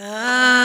Amazing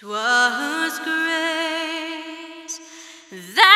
'Twas grace that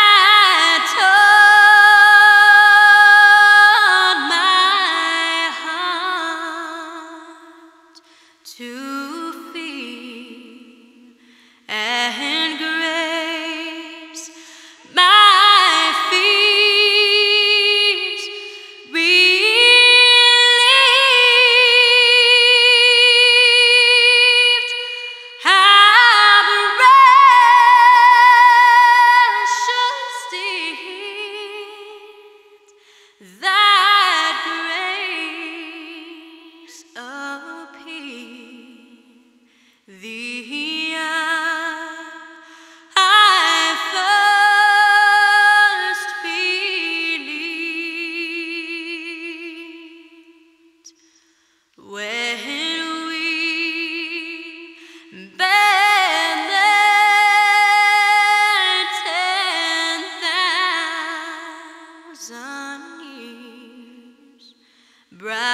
bright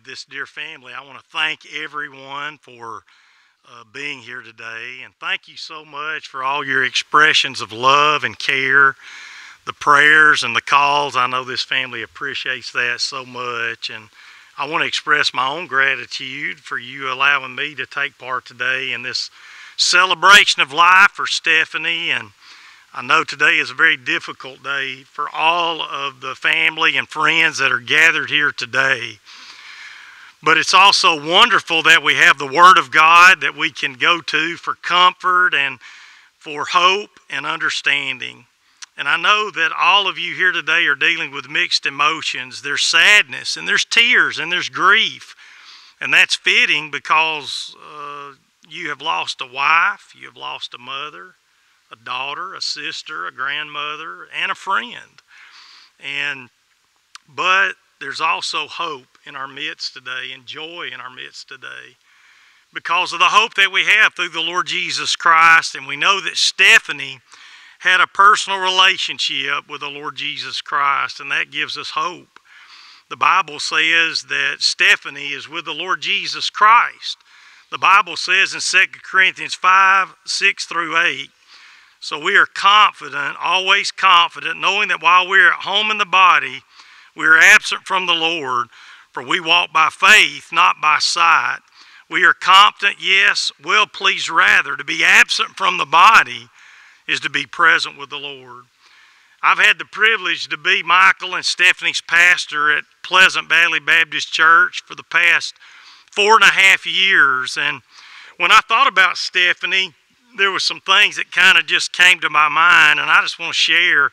of this dear family, I want to thank everyone for uh, being here today. And thank you so much for all your expressions of love and care, the prayers and the calls. I know this family appreciates that so much. And I want to express my own gratitude for you allowing me to take part today in this celebration of life for Stephanie. And I know today is a very difficult day for all of the family and friends that are gathered here today. But it's also wonderful that we have the Word of God that we can go to for comfort and for hope and understanding. And I know that all of you here today are dealing with mixed emotions. There's sadness, and there's tears, and there's grief. And that's fitting because uh, you have lost a wife, you have lost a mother, a daughter, a sister, a grandmother, and a friend. And but there's also hope in our midst today and joy in our midst today because of the hope that we have through the Lord Jesus Christ. And we know that Stephanie had a personal relationship with the Lord Jesus Christ, and that gives us hope. The Bible says that Stephanie is with the Lord Jesus Christ. The Bible says in 2 Corinthians 5 6 through 8. So we are confident, always confident, knowing that while we're at home in the body, we are absent from the Lord, for we walk by faith, not by sight. We are confident, yes, well pleased rather. To be absent from the body is to be present with the Lord. I've had the privilege to be Michael and Stephanie's pastor at Pleasant Valley Baptist Church for the past four and a half years. And when I thought about Stephanie, there were some things that kind of just came to my mind, and I just want to share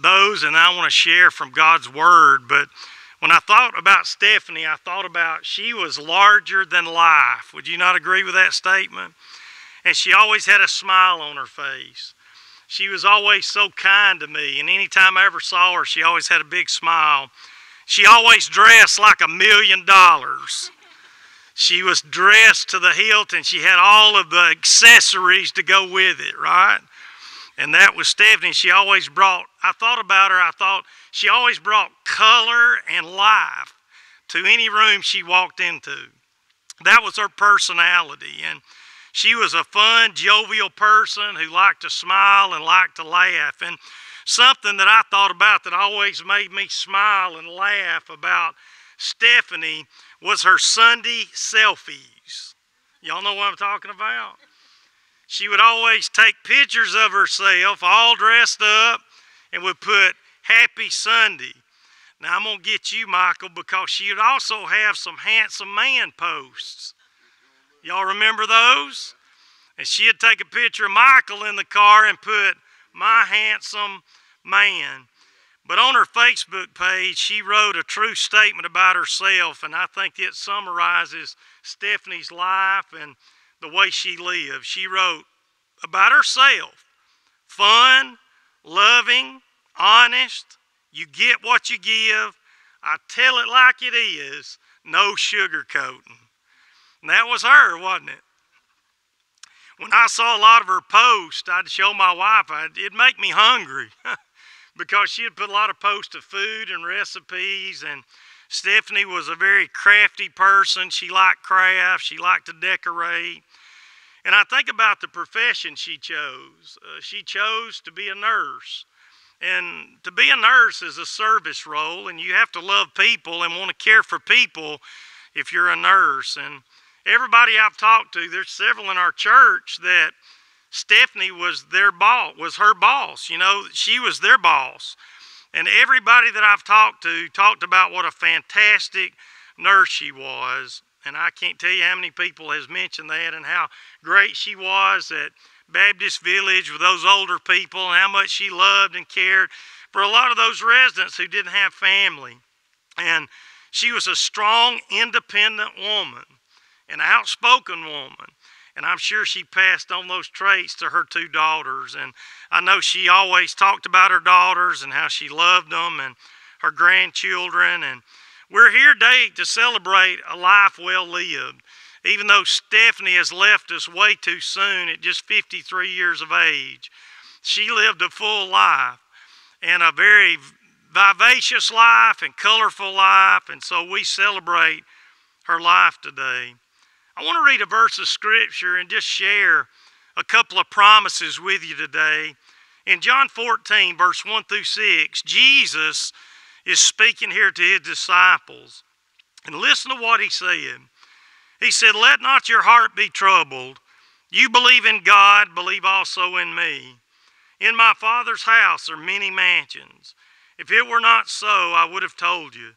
those, and I want to share from God's Word. But when I thought about Stephanie, I thought about she was larger than life. Would you not agree with that statement? And she always had a smile on her face. She was always so kind to me, and anytime I ever saw her, she always had a big smile. She always dressed like a million dollars. She was dressed to the hilt, and she had all of the accessories to go with it, right? And that was Stephanie. She always brought, I thought about her, I thought she always brought color and life to any room she walked into. That was her personality. And she was a fun, jovial person who liked to smile and liked to laugh. And something that I thought about that always made me smile and laugh about Stephanie was her Sunday selfies. Y'all know what I'm talking about? She would always take pictures of herself all dressed up and would put Happy Sunday. Now I'm going to get you, Michael, because she would also have some handsome man posts. Y'all remember those? And she'd take a picture of Michael in the car and put, My handsome man. But on her Facebook page, she wrote a true statement about herself, and I think it summarizes Stephanie's life and the way she lived. She wrote about herself fun, loving, honest. You get what you give. I tell it like it is, no sugarcoating. And that was her, wasn't it? When I saw a lot of her posts, I'd show my wife, I'd, it'd make me hungry because she'd put a lot of posts of food and recipes. And Stephanie was a very crafty person. She liked craft, she liked to decorate. And I think about the profession she chose. Uh, she chose to be a nurse. And to be a nurse is a service role, and you have to love people and want to care for people if you're a nurse. And everybody I've talked to, there's several in our church that Stephanie was their boss, was her boss. You know, she was their boss. And everybody that I've talked to talked about what a fantastic nurse she was. And I can't tell you how many people has mentioned that and how great she was at Baptist Village with those older people and how much she loved and cared for a lot of those residents who didn't have family. And she was a strong, independent woman, an outspoken woman. And I'm sure she passed on those traits to her two daughters. And I know she always talked about her daughters and how she loved them and her grandchildren. And we're here today to celebrate a life well lived. Even though Stephanie has left us way too soon at just 53 years of age, she lived a full life and a very vivacious life and colorful life. And so we celebrate her life today. I want to read a verse of scripture and just share a couple of promises with you today. In John 14, verse 1 through 6, Jesus is speaking here to his disciples. And listen to what he said. He said, Let not your heart be troubled. You believe in God, believe also in me. In my Father's house are many mansions. If it were not so, I would have told you.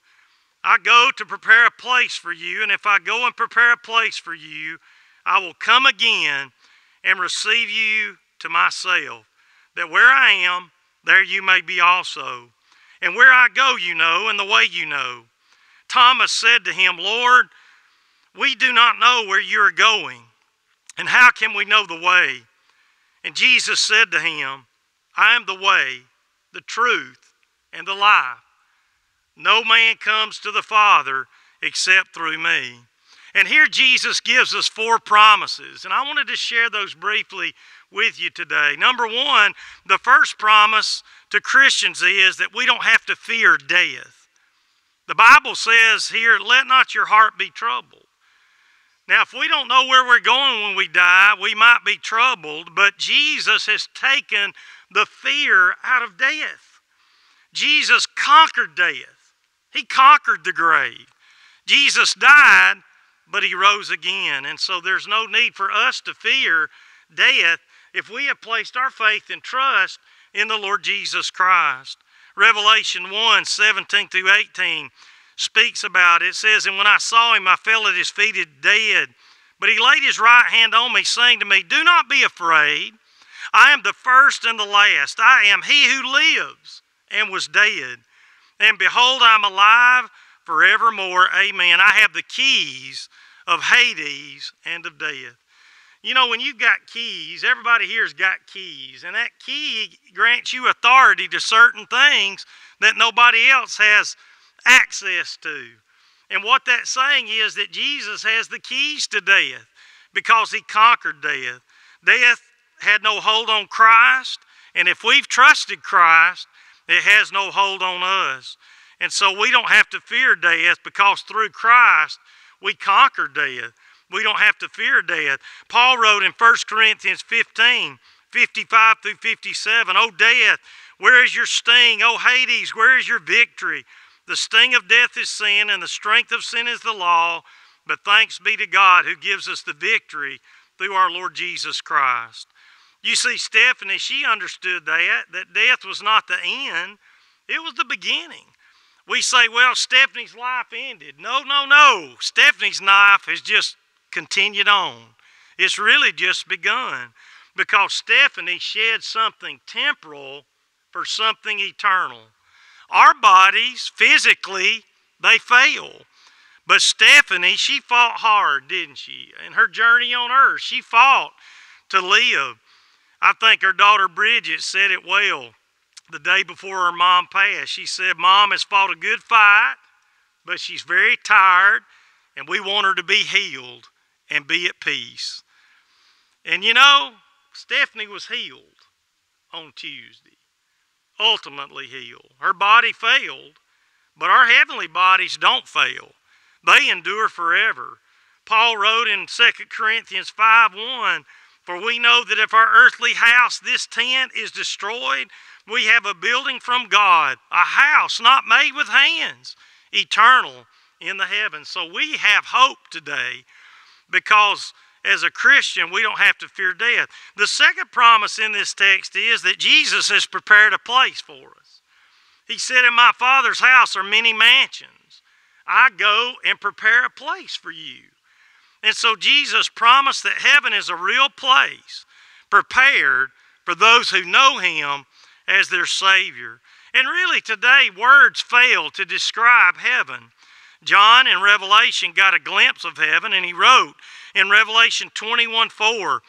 I go to prepare a place for you, and if I go and prepare a place for you, I will come again and receive you to myself, that where I am, there you may be also. And where I go, you know, and the way you know. Thomas said to him, Lord, we do not know where you are going, And how can we know the way? And Jesus said to him, I am the way, the truth, and the life. No man comes to the Father except through me. And here Jesus gives us four promises, and I wanted to share those briefly with you today. Number one, the first promise to Christians is that we don't have to fear death. The Bible says here, let not your heart be troubled. Now, if we don't know where we're going when we die, we might be troubled, but Jesus has taken the fear out of death. Jesus conquered death, He conquered the grave. Jesus died, but He rose again. And so there's no need for us to fear death if we have placed our faith and trust in the Lord Jesus Christ. Revelation 1 17 through 18 speaks about it. It says, And when I saw him, I fell at his feet dead. But he laid his right hand on me, saying to me, Do not be afraid. I am the first and the last. I am he who lives and was dead. And behold, I'm alive forevermore. Amen. I have the keys of Hades and of death. You know, when you've got keys, everybody here's got keys, and that key grants you authority to certain things that nobody else has access to. And what that's saying is that Jesus has the keys to death because he conquered death. Death had no hold on Christ, and if we've trusted Christ, it has no hold on us. And so we don't have to fear death because through Christ we conquer death. We don't have to fear death. Paul wrote in 1 Corinthians 15 55 through 57, O death, where is your sting? O Hades, where is your victory? The sting of death is sin, and the strength of sin is the law. But thanks be to God who gives us the victory through our Lord Jesus Christ. You see, Stephanie, she understood that, that death was not the end, it was the beginning. We say, well, Stephanie's life ended. No, no, no. Stephanie's life has just continued on. It's really just begun because Stephanie shed something temporal for something eternal. Our bodies, physically, they fail. But Stephanie, she fought hard, didn't she? In her journey on earth, she fought to live. I think her daughter Bridget said it well the day before her mom passed. She said, Mom has fought a good fight, but she's very tired, and we want her to be healed and be at peace. And you know, Stephanie was healed on Tuesday ultimately healed. Her body failed, but our heavenly bodies don't fail. They endure forever. Paul wrote in 2 Corinthians 5 1 For we know that if our earthly house, this tent, is destroyed, we have a building from God, a house not made with hands, eternal in the heavens. So we have hope today because as a Christian, we don't have to fear death. The second promise in this text is that Jesus has prepared a place for us. He said, In my Father's house are many mansions. I go and prepare a place for you. And so Jesus promised that heaven is a real place prepared for those who know Him as their Savior. And really, today, words fail to describe heaven. John in Revelation got a glimpse of heaven and he wrote, in Revelation 21 4.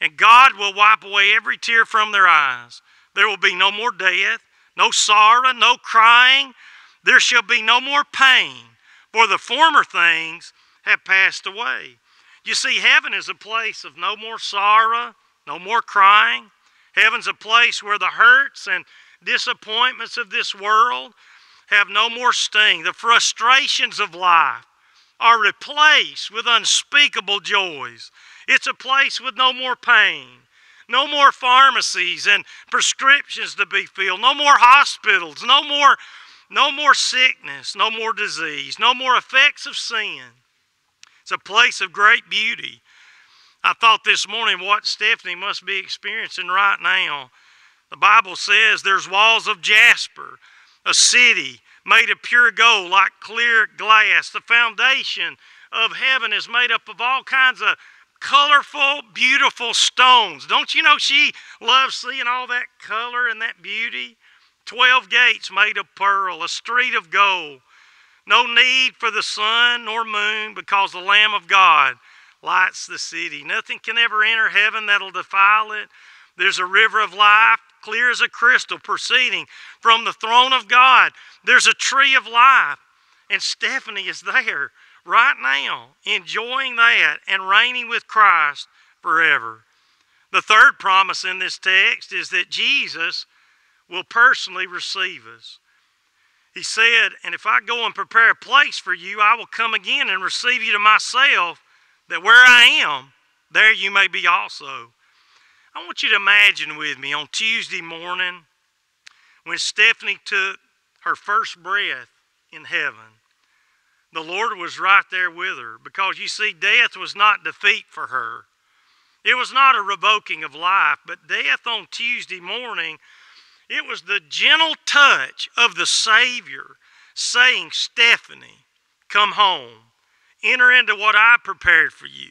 And God will wipe away every tear from their eyes. There will be no more death, no sorrow, no crying. There shall be no more pain, for the former things have passed away. You see, heaven is a place of no more sorrow, no more crying. Heaven's a place where the hurts and disappointments of this world have no more sting. The frustrations of life are replaced with unspeakable joys. It's a place with no more pain, no more pharmacies and prescriptions to be filled, no more hospitals, no more, no more sickness, no more disease, no more effects of sin. It's a place of great beauty. I thought this morning what Stephanie must be experiencing right now. The Bible says there's walls of jasper, a city made of pure gold, like clear glass. The foundation of heaven is made up of all kinds of colorful, beautiful stones. Don't you know she loves seeing all that color and that beauty? Twelve gates made of pearl, a street of gold. No need for the sun nor moon because the Lamb of God lights the city. Nothing can ever enter heaven that'll defile it. There's a river of life, clear as a crystal, proceeding from the throne of God. There's a tree of life. And Stephanie is there right now, enjoying that and reigning with Christ forever. The third promise in this text is that Jesus will personally receive us. He said, And if I go and prepare a place for you, I will come again and receive you to myself, that where I am, there you may be also. I want you to imagine with me on Tuesday morning when Stephanie took her first breath in heaven. The Lord was right there with her because you see, death was not defeat for her. It was not a revoking of life, but death on Tuesday morning it was the gentle touch of the Savior saying, Stephanie, come home. Enter into what I prepared for you.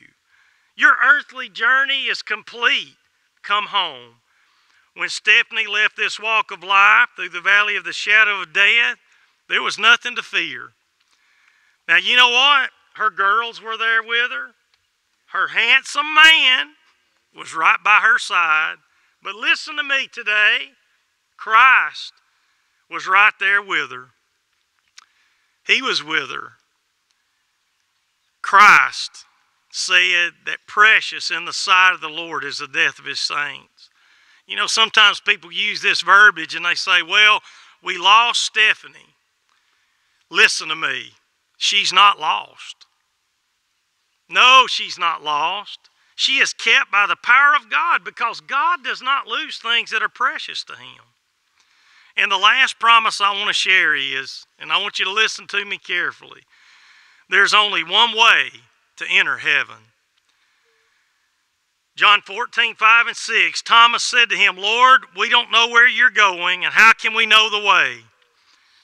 Your earthly journey is complete. Come home. When Stephanie left this walk of life through the valley of the shadow of death, there was nothing to fear. Now, you know what? Her girls were there with her. Her handsome man was right by her side. But listen to me today. Christ was right there with her. He was with her. Christ said that precious in the sight of the Lord is the death of his saints. You know, sometimes people use this verbiage and they say, well, we lost Stephanie. Listen to me. She's not lost. No, she's not lost. She is kept by the power of God because God does not lose things that are precious to him. And the last promise I want to share is, and I want you to listen to me carefully there's only one way to enter heaven. John 14, 5 and 6, Thomas said to him, Lord, we don't know where you're going, and how can we know the way?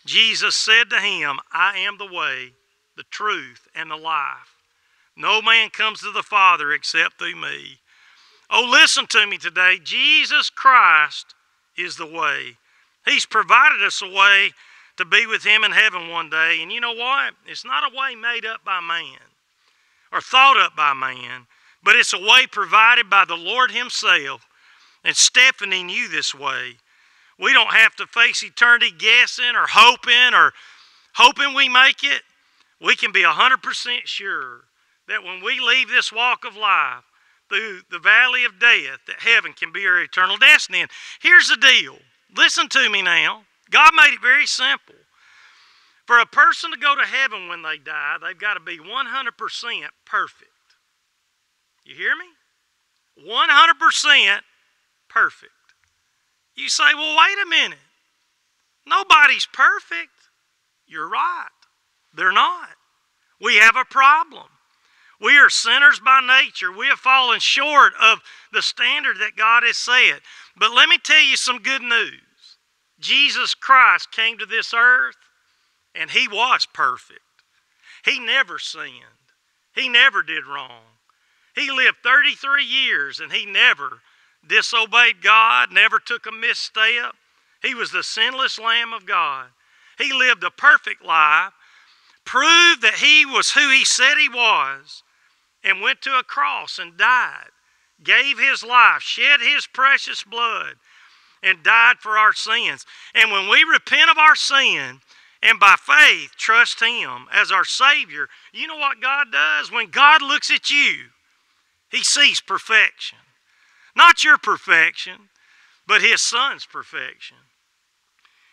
Jesus said to him, I am the way, the truth, and the life. No man comes to the Father except through me. Oh, listen to me today. Jesus Christ is the way. He's provided us a way to be with Him in heaven one day. And you know what? It's not a way made up by man or thought up by man, but it's a way provided by the Lord Himself. And Stephanie knew this way. We don't have to face eternity guessing or hoping or hoping we make it. We can be 100% sure that when we leave this walk of life through the valley of death, that heaven can be our eternal destiny. And here's the deal Listen to me now. God made it very simple. For a person to go to heaven when they die, they've got to be 100% perfect. You hear me? 100% perfect. You say, well, wait a minute. Nobody's perfect. You're right. They're not. We have a problem. We are sinners by nature. We have fallen short of the standard that God has set. But let me tell you some good news. Jesus Christ came to this earth and he was perfect. He never sinned. He never did wrong. He lived 33 years and he never disobeyed God, never took a misstep. He was the sinless Lamb of God. He lived a perfect life, proved that he was who he said he was, and went to a cross and died gave his life, shed his precious blood, and died for our sins. And when we repent of our sin and by faith trust him as our Savior, you know what God does? When God looks at you, he sees perfection. Not your perfection, but his Son's perfection.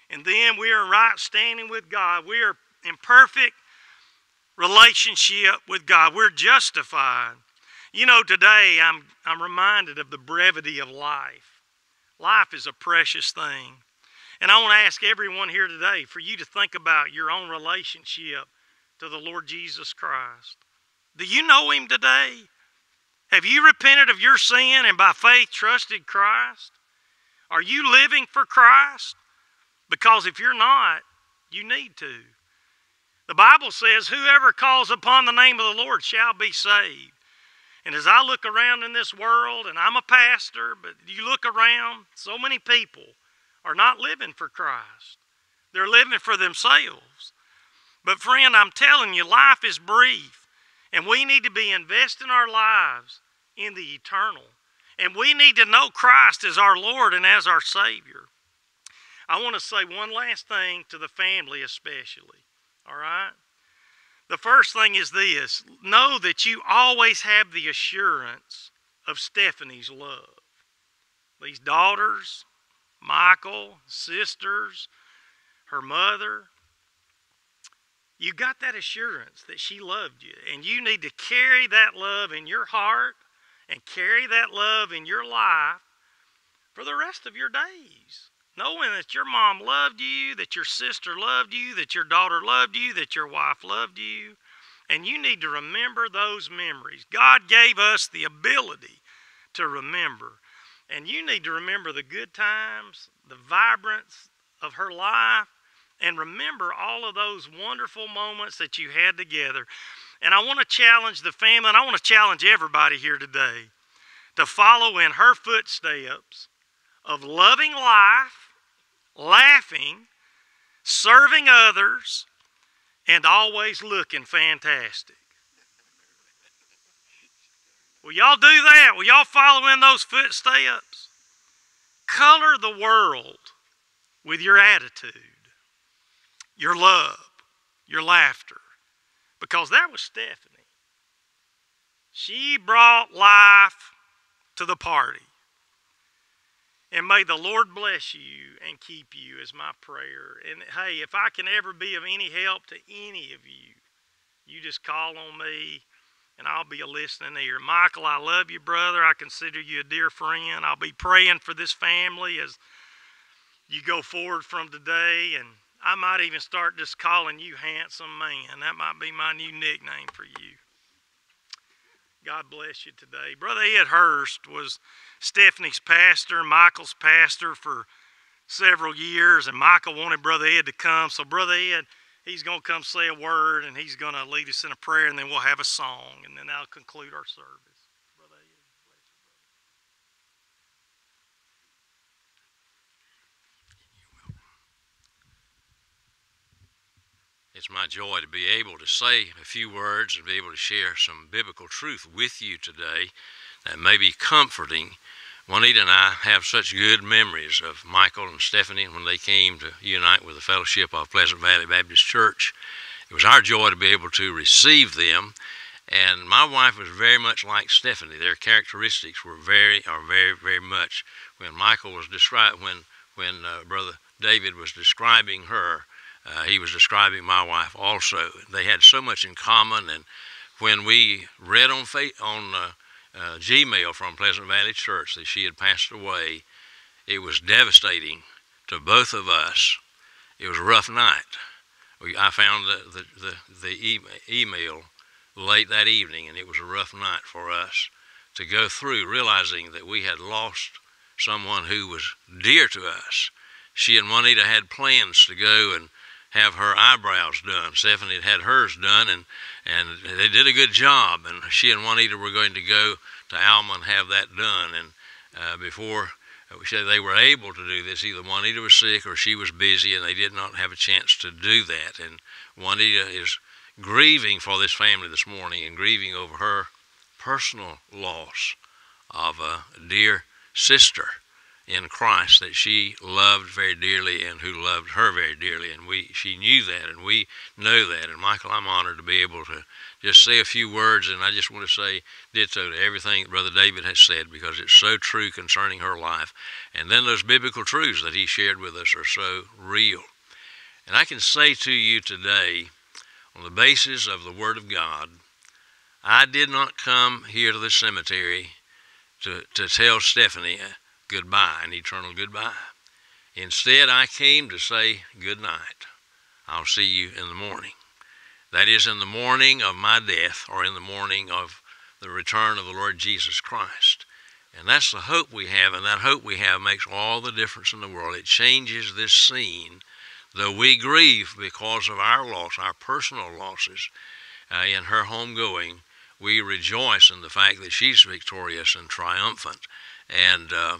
And then we are in right standing with God. We are in perfect relationship with God. We're justified. You know, today I'm, I'm reminded of the brevity of life. Life is a precious thing. And I want to ask everyone here today for you to think about your own relationship to the Lord Jesus Christ. Do you know Him today? Have you repented of your sin and by faith trusted Christ? Are you living for Christ? Because if you're not, you need to. The Bible says, Whoever calls upon the name of the Lord shall be saved. And as I look around in this world, and I'm a pastor, but you look around, so many people are not living for Christ. They're living for themselves. But, friend, I'm telling you, life is brief. And we need to be investing our lives in the eternal. And we need to know Christ as our Lord and as our Savior. I want to say one last thing to the family, especially. All right? The first thing is this know that you always have the assurance of Stephanie's love. These daughters, Michael, sisters, her mother, you got that assurance that she loved you. And you need to carry that love in your heart and carry that love in your life for the rest of your days. Knowing that your mom loved you, that your sister loved you, that your daughter loved you, that your wife loved you. And you need to remember those memories. God gave us the ability to remember. And you need to remember the good times, the vibrance of her life, and remember all of those wonderful moments that you had together. And I want to challenge the family, and I want to challenge everybody here today to follow in her footsteps of loving life, laughing, serving others, and always looking fantastic. Will y'all do that? Will y'all follow in those footsteps? Color the world with your attitude, your love, your laughter. Because that was Stephanie. She brought life to the party. And may the Lord bless you and keep you, is my prayer. And hey, if I can ever be of any help to any of you, you just call on me and I'll be a listening ear. Michael, I love you, brother. I consider you a dear friend. I'll be praying for this family as you go forward from today. And I might even start just calling you handsome man. That might be my new nickname for you. God bless you today. Brother Ed Hurst was Stephanie's pastor, Michael's pastor for several years, and Michael wanted Brother Ed to come. So, Brother Ed, he's going to come say a word and he's going to lead us in a prayer and then we'll have a song and then that'll conclude our service. Brother Ed, It's my joy to be able to say a few words and be able to share some biblical truth with you today that may be comforting Juanita and I have such good memories of Michael and Stephanie when they came to unite with the fellowship of Pleasant Valley Baptist Church. It was our joy to be able to receive them. And my wife was very much like Stephanie. Their characteristics were very, are very, very much. When Michael was described, when when uh, Brother David was describing her, uh, he was describing my wife also. They had so much in common. And when we read on faith, on uh, uh, Gmail from Pleasant Valley Church that she had passed away, it was devastating to both of us. It was a rough night. We, I found the, the, the, the e- email late that evening, and it was a rough night for us to go through, realizing that we had lost someone who was dear to us. She and Juanita had plans to go and have her eyebrows done. Stephanie had had hers done, and and they did a good job. And she and Juanita were going to go to Alma and have that done. And uh, before uh, they were able to do this, either Juanita was sick or she was busy, and they did not have a chance to do that. And Juanita is grieving for this family this morning and grieving over her personal loss of a dear sister in Christ that she loved very dearly and who loved her very dearly. And we, she knew that, and we know that. And Michael, I'm honored to be able to just say a few words, and I just want to say ditto to everything that Brother David has said because it's so true concerning her life. And then those biblical truths that he shared with us are so real. And I can say to you today, on the basis of the Word of God, I did not come here to the cemetery to, to tell Stephanie goodbye, an eternal goodbye. Instead, I came to say good night. I'll see you in the morning. That is, in the morning of my death or in the morning of the return of the Lord Jesus Christ. And that's the hope we have, and that hope we have makes all the difference in the world. It changes this scene. Though we grieve because of our loss, our personal losses uh, in her homegoing, we rejoice in the fact that she's victorious and triumphant. And uh,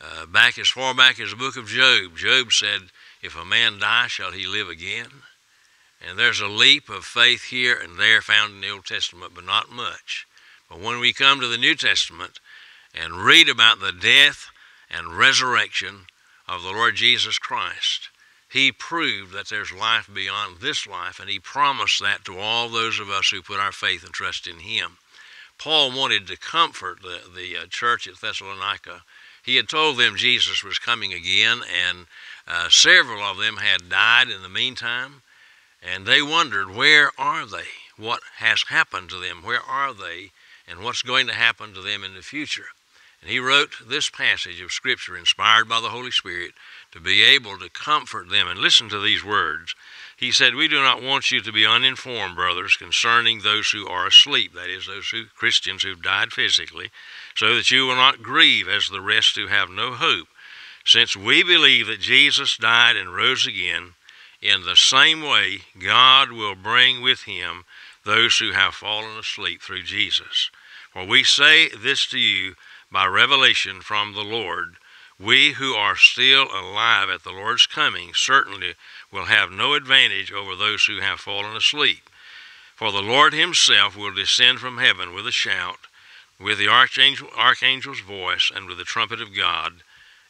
uh, back as far back as the book of Job, Job said, If a man die, shall he live again? And there's a leap of faith here and there found in the Old Testament, but not much. But when we come to the New Testament and read about the death and resurrection of the Lord Jesus Christ, he proved that there's life beyond this life, and he promised that to all those of us who put our faith and trust in him. Paul wanted to comfort the, the uh, church at Thessalonica. He had told them Jesus was coming again, and uh, several of them had died in the meantime, and they wondered, where are they? What has happened to them? Where are they? And what's going to happen to them in the future? And he wrote this passage of Scripture, inspired by the Holy Spirit, to be able to comfort them. And listen to these words. He said, We do not want you to be uninformed, brothers, concerning those who are asleep, that is, those who, Christians who've died physically, so that you will not grieve as the rest who have no hope. Since we believe that Jesus died and rose again, in the same way God will bring with him those who have fallen asleep through Jesus. For we say this to you by revelation from the Lord. We who are still alive at the Lord's coming certainly will have no advantage over those who have fallen asleep. For the Lord himself will descend from heaven with a shout, with the archangel, archangel's voice, and with the trumpet of God,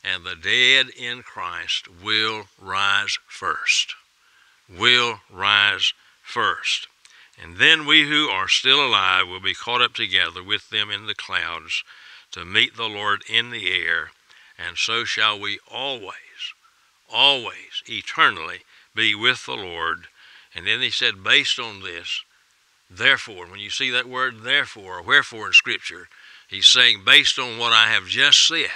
and the dead in Christ will rise first. Will rise first. And then we who are still alive will be caught up together with them in the clouds to meet the Lord in the air, and so shall we always, always, eternally be with the Lord. And then he said, based on this, therefore, when you see that word therefore or wherefore in Scripture, he's saying, based on what I have just said,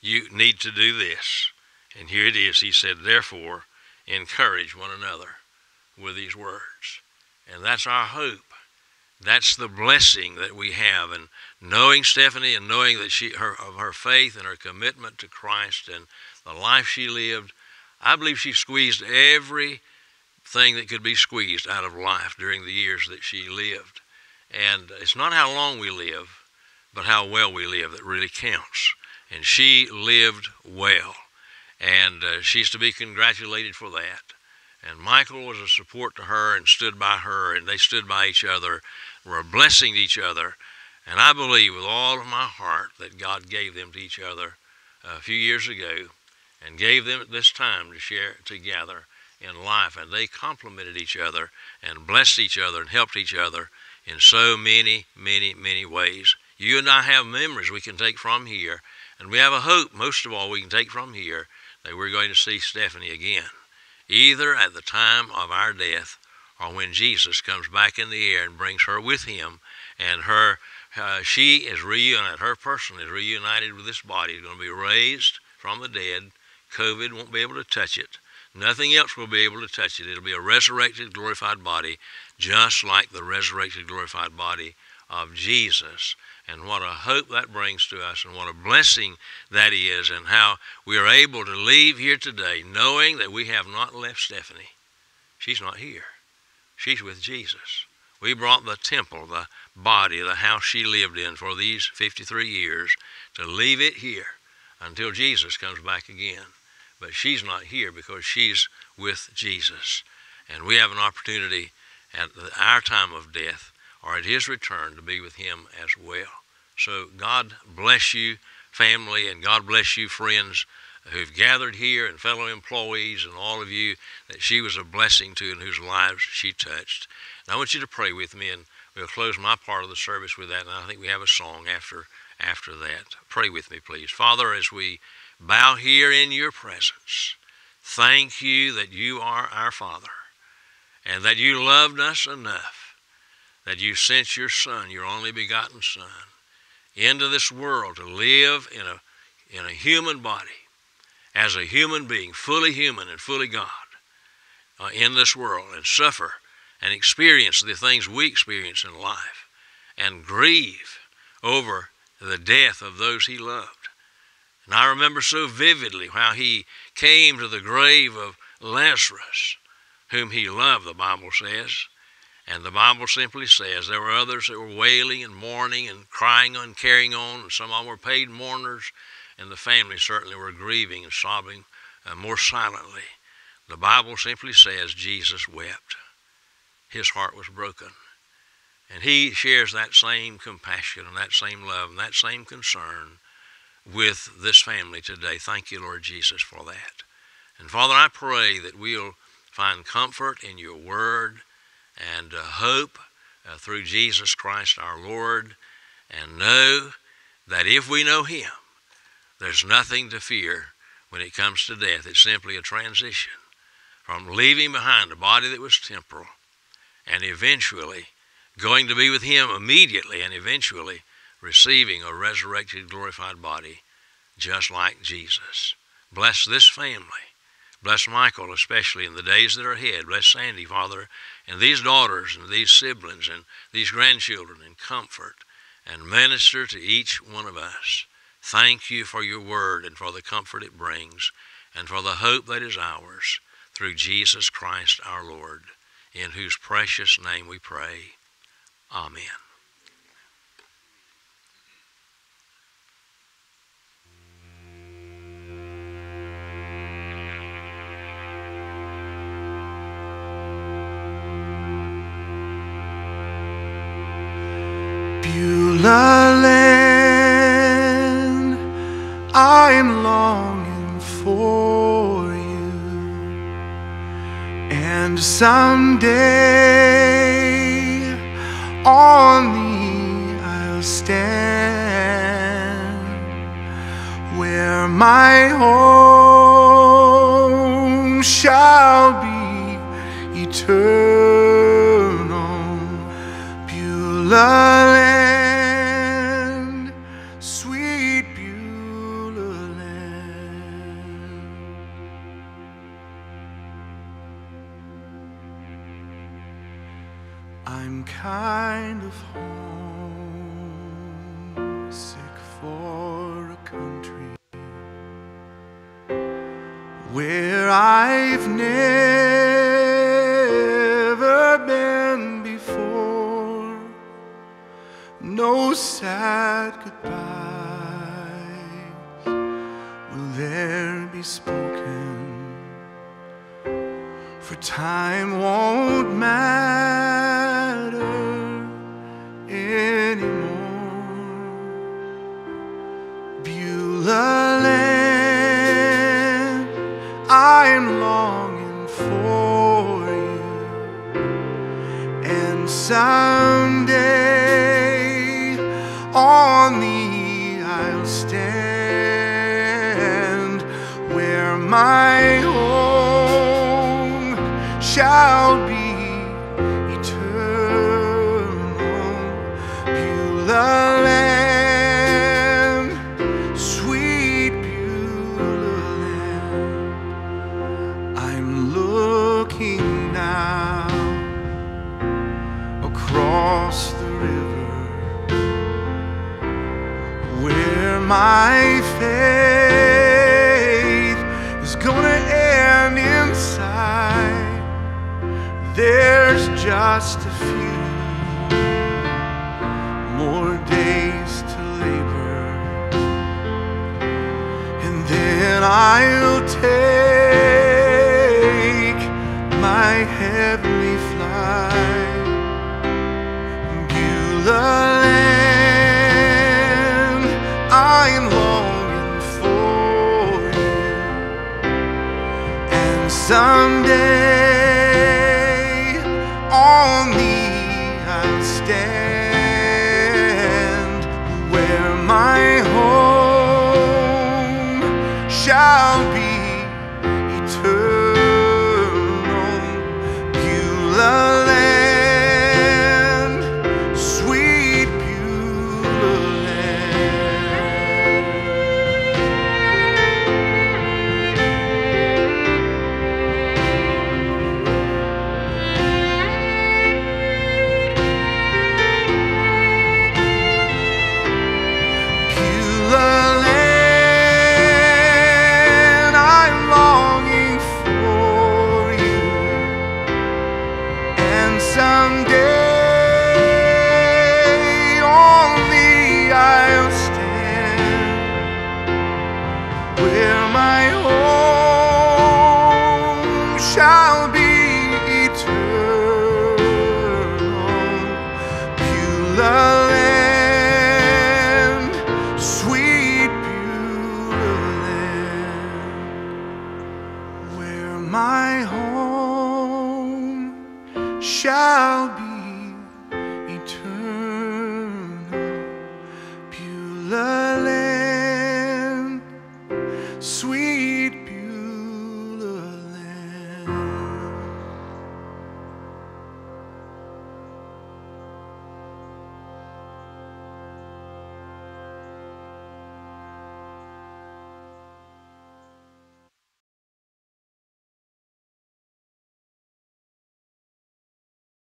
you need to do this. And here it is. He said, therefore, encourage one another with these words. And that's our hope. That's the blessing that we have. And knowing Stephanie and knowing that she her of her faith and her commitment to Christ and the life she lived, I believe she squeezed everything that could be squeezed out of life during the years that she lived. And it's not how long we live, but how well we live that really counts. And she lived well. And uh, she's to be congratulated for that. And Michael was a support to her and stood by her, and they stood by each other, were blessing each other. And I believe with all of my heart that God gave them to each other a few years ago and gave them this time to share together in life. And they complemented each other and blessed each other and helped each other in so many, many, many ways. You and I have memories we can take from here, and we have a hope, most of all, we can take from here that we're going to see Stephanie again, either at the time of our death or when Jesus comes back in the air and brings her with him, and her uh, she is reunited, her person is reunited with this body, is going to be raised from the dead. COVID won't be able to touch it. Nothing else will be able to touch it. It'll be a resurrected, glorified body, just like the resurrected, glorified body of Jesus. And what a hope that brings to us, and what a blessing that is, and how we are able to leave here today knowing that we have not left Stephanie. She's not here, she's with Jesus. We brought the temple, the body, the house she lived in for these 53 years, to leave it here until Jesus comes back again. But she's not here because she's with Jesus. And we have an opportunity at our time of death or at his return to be with him as well. So God bless you, family, and God bless you, friends who've gathered here and fellow employees and all of you that she was a blessing to and whose lives she touched. And I want you to pray with me, and we'll close my part of the service with that. And I think we have a song after after that. Pray with me, please. Father, as we bow here in your presence, thank you that you are our Father and that you loved us enough that you sent your Son, your only begotten Son, into this world to live in a, in a human body, as a human being, fully human and fully God, uh, in this world, and suffer and experience the things we experience in life, and grieve over the death of those he loved. And I remember so vividly how he came to the grave of Lazarus, whom he loved, the Bible says, and the Bible simply says there were others that were wailing and mourning and crying and carrying on, and some of them were paid mourners, and the family certainly were grieving and sobbing uh, more silently. The Bible simply says Jesus wept. His heart was broken. And he shares that same compassion and that same love and that same concern with this family today. Thank you, Lord Jesus, for that. And Father, I pray that we'll find comfort in your word and uh, hope uh, through Jesus Christ our Lord and know that if we know him, there's nothing to fear when it comes to death. It's simply a transition from leaving behind a body that was temporal and eventually going to be with him immediately and eventually receiving a resurrected, glorified body just like Jesus. Bless this family. Bless Michael, especially in the days that are ahead. Bless Sandy, Father, and these daughters and these siblings and these grandchildren in comfort and minister to each one of us. Thank you for your word and for the comfort it brings and for the hope that is ours through Jesus Christ our Lord, in whose precious name we pray. Amen. Beulah land, I am longing for you, and someday on thee I'll stand, where my home shall be eternal. Beulah land, be spoken, for time won't matter anymore. Beulah land, I'm longing for you, and just